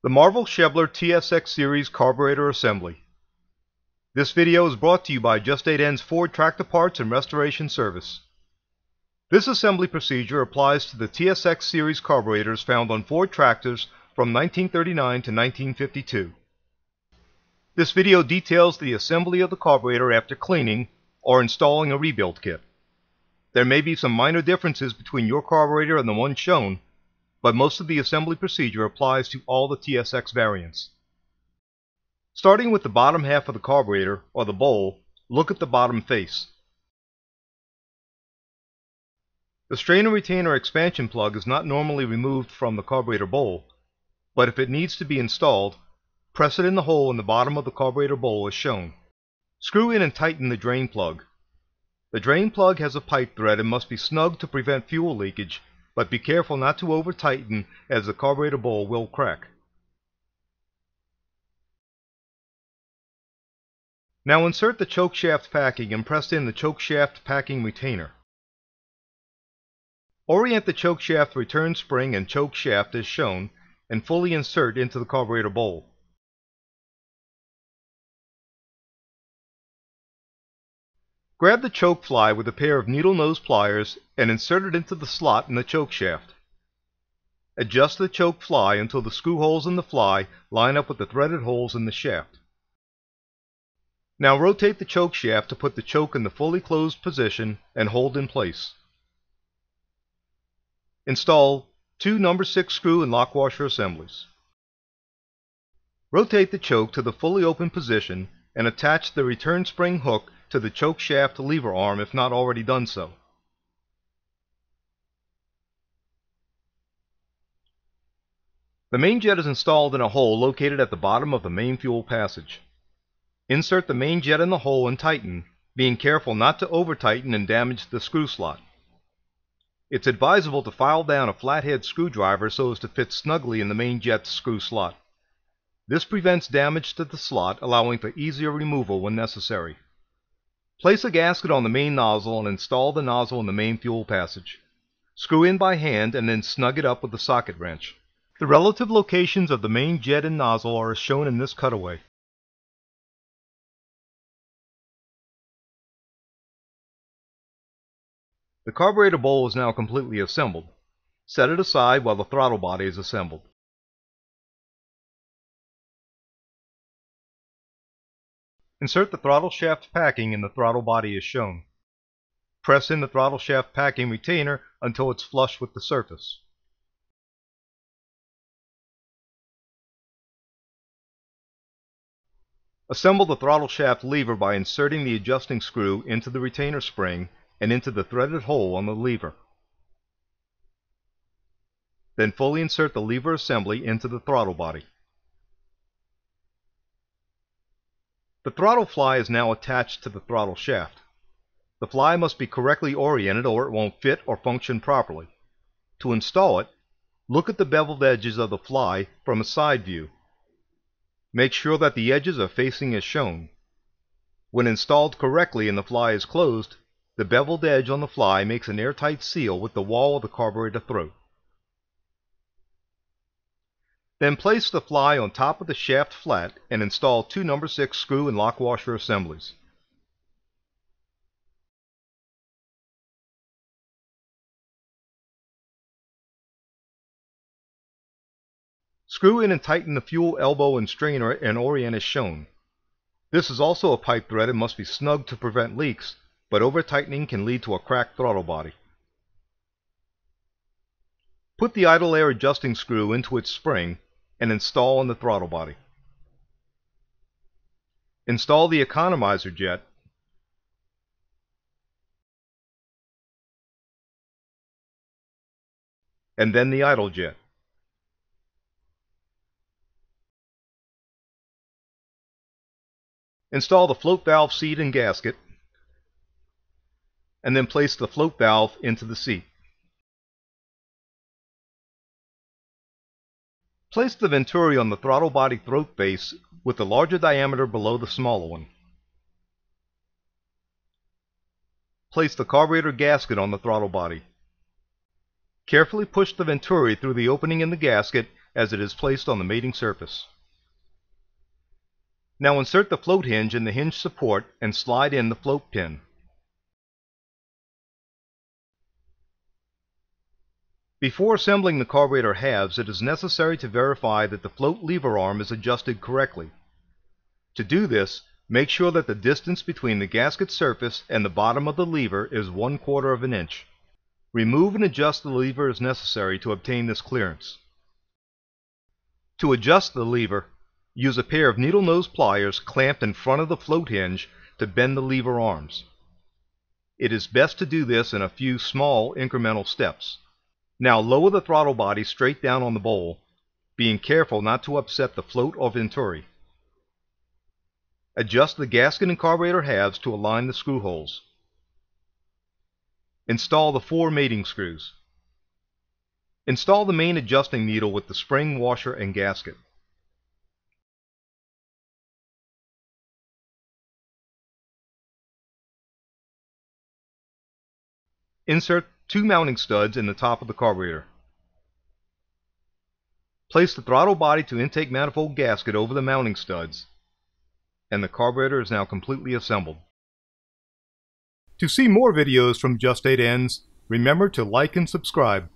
The Marvel Schebler TSX Series Carburetor Assembly. This video is brought to you by Just 8N's Ford Tractor Parts and Restoration Service. This assembly procedure applies to the TSX series carburetors found on Ford tractors from 1939 to 1952. This video details the assembly of the carburetor after cleaning or installing a rebuild kit. There may be some minor differences between your carburetor and the one shown, but most of the assembly procedure applies to all the TSX variants. Starting with the bottom half of the carburetor, or the bowl, look at the bottom face. The strainer retainer expansion plug is not normally removed from the carburetor bowl, but if it needs to be installed, press it in the hole in the bottom of the carburetor bowl as shown. Screw in and tighten the drain plug. The drain plug has a pipe thread and must be snug to prevent fuel leakage, but be careful not to over tighten as the carburetor bowl will crack. Now insert the choke shaft packing and press in the choke shaft packing retainer. Orient the choke shaft return spring and choke shaft as shown and fully insert into the carburetor bowl. Grab the choke fly with a pair of needle nose pliers and insert it into the slot in the choke shaft. Adjust the choke fly until the screw holes in the fly line up with the threaded holes in the shaft. Now rotate the choke shaft to put the choke in the fully closed position and hold in place. Install two number 6 screw and lock washer assemblies. Rotate the choke to the fully open position and attach the return spring hook to the choke shaft lever arm if not already done so. The main jet is installed in a hole located at the bottom of the main fuel passage. Insert the main jet in the hole and tighten, being careful not to over-tighten and damage the screw slot. It's advisable to file down a flathead screwdriver so as to fit snugly in the main jet's screw slot. This prevents damage to the slot, allowing for easier removal when necessary. Place a gasket on the main nozzle and install the nozzle in the main fuel passage. Screw in by hand and then snug it up with the socket wrench. The relative locations of the main jet and nozzle are as shown in this cutaway. The carburetor bowl is now completely assembled. Set it aside while the throttle body is assembled. Insert the throttle shaft packing in the throttle body as shown. Press in the throttle shaft packing retainer until it's flush with the surface. Assemble the throttle shaft lever by inserting the adjusting screw into the retainer spring and into the threaded hole on the lever. Then fully insert the lever assembly into the throttle body. The throttle fly is now attached to the throttle shaft. The fly must be correctly oriented or it won't fit or function properly. To install it, look at the beveled edges of the fly from a side view. Make sure that the edges are facing as shown. When installed correctly and the fly is closed, the beveled edge on the fly makes an airtight seal with the wall of the carburetor throat. Then place the fly on top of the shaft flat and install two number 6 screw and lock washer assemblies. Screw in and tighten the fuel elbow and strainer and orient as shown. This is also a pipe thread and must be snug to prevent leaks, but over-tightening can lead to a cracked throttle body. Put the idle air adjusting screw into its spring and install on the throttle body. Install the economizer jet and then the idle jet. Install the float valve seat and gasket and then place the float valve into the seat. Place the Venturi on the throttle body throat base with the larger diameter below the smaller one. Place the carburetor gasket on the throttle body. Carefully push the Venturi through the opening in the gasket as it is placed on the mating surface. Now insert the float hinge in the hinge support and slide in the float pin. Before assembling the carburetor halves, it is necessary to verify that the float lever arm is adjusted correctly. To do this, make sure that the distance between the gasket surface and the bottom of the lever is one quarter of an inch. Remove and adjust the lever as necessary to obtain this clearance. To adjust the lever, Use a pair of needle nose pliers clamped in front of the float hinge to bend the lever arms. It is best to do this in a few small incremental steps. Now lower the throttle body straight down on the bowl, being careful not to upset the float or venturi. Adjust the gasket and carburetor halves to align the screw holes. Install the four mating screws. Install the main adjusting needle with the spring washer and gasket. Insert two mounting studs in the top of the carburetor. Place the throttle body to intake manifold gasket over the mounting studs, and the carburetor is now completely assembled. To see more videos from Just 8N's, remember to like and subscribe.